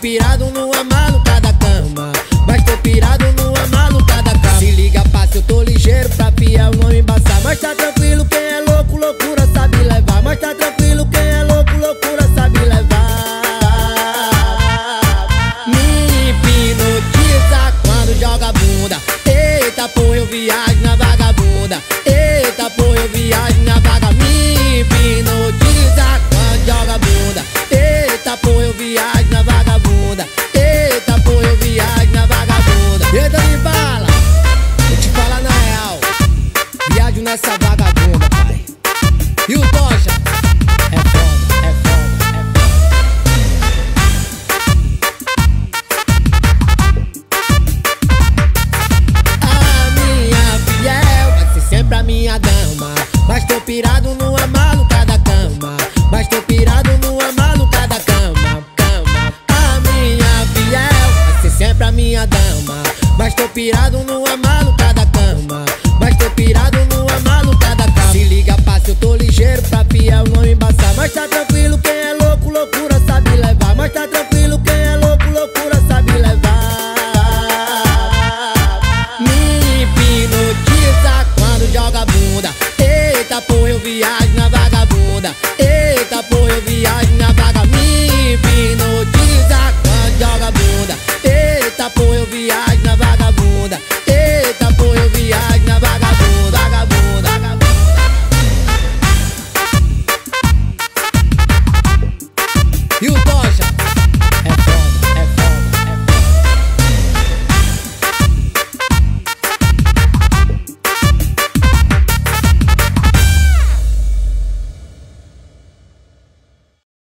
pirado numa maluca E o Tocha? É foda, é foda, é foda. A minha fiel vai ser sempre a minha dama. Mas tô pirado numa maluca da cama. Mas tô pirado numa maluca da cama Cama. A minha fiel vai ser sempre a minha dama. Mas tô pirado numa maluca da Mas tá tranquilo, quem é louco, loucura sabe levar. Mas tá tranquilo, quem é louco, loucura sabe levar. Me hipnotiza quando joga bunda. Eita porra, eu viajo na vagabunda. Eita porra, eu viajo loja.